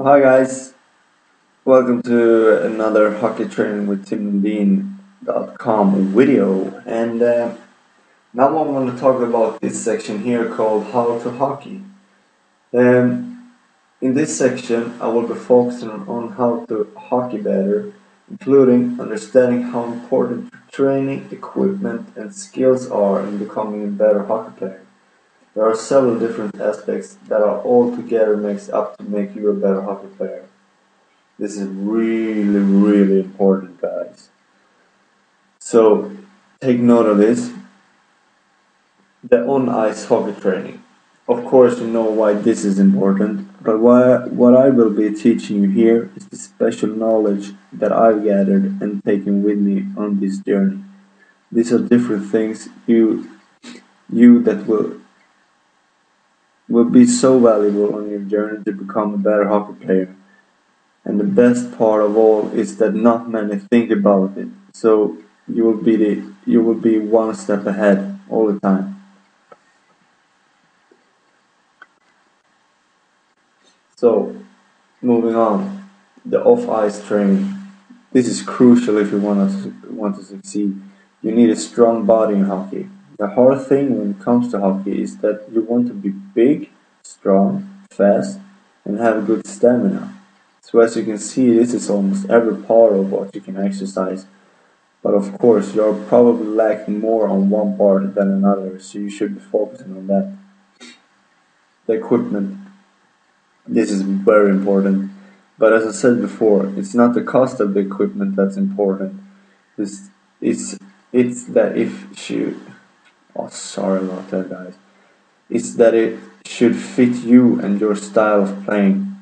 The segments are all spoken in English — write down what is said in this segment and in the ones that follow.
Hi guys, welcome to another hockey training with timlundin.com video and uh, now I'm going to talk about this section here called how to hockey. Um, in this section I will be focusing on how to hockey better including understanding how important training, equipment and skills are in becoming a better hockey player. There are several different aspects that are all together mixed up to make you a better hockey player. This is really, really important, guys. So, take note of this. The on-ice hockey training. Of course, you know why this is important, but why, what I will be teaching you here is the special knowledge that I've gathered and taken with me on this journey. These are different things you, you that will will be so valuable on your journey to become a better hockey player. And the best part of all is that not many think about it. So you will be the you will be one step ahead all the time. So moving on, the off ice training. This is crucial if you want to want to succeed. You need a strong body in hockey. The hard thing when it comes to hockey is that you want to be big, strong, fast, and have good stamina. So as you can see, this is almost every part of what you can exercise. But of course, you're probably lacking more on one part than another, so you should be focusing on that. The equipment. This is very important. But as I said before, it's not the cost of the equipment that's important. It's, it's, it's that if you Oh, sorry about that, guys. It's that it should fit you and your style of playing.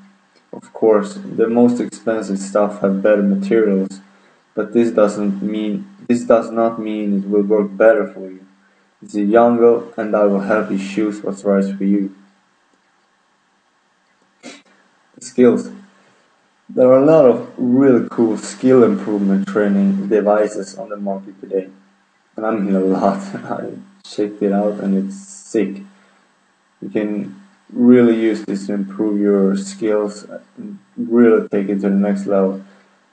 Of course, the most expensive stuff have better materials, but this doesn't mean this does not mean it will work better for you. It's a jungle, and I will help you choose what's right for you. skills. There are a lot of really cool skill improvement training devices on the market today. And I mean a lot. checked it out and it's sick. You can really use this to improve your skills and really take it to the next level.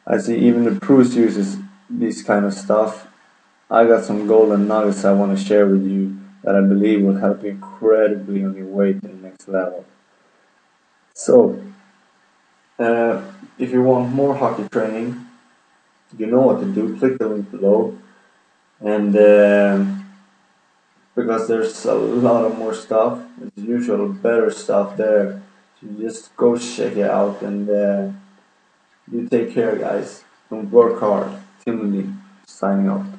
I see even the pros uses this kind of stuff. I got some golden nuggets I want to share with you that I believe will help you incredibly on your way to the next level. So, uh, if you want more hockey training, you know what to do. Click the link below and. Uh, because there's a lot of more stuff. As usual better stuff there. So just go check it out and uh, you take care guys. And work hard. Timothy signing off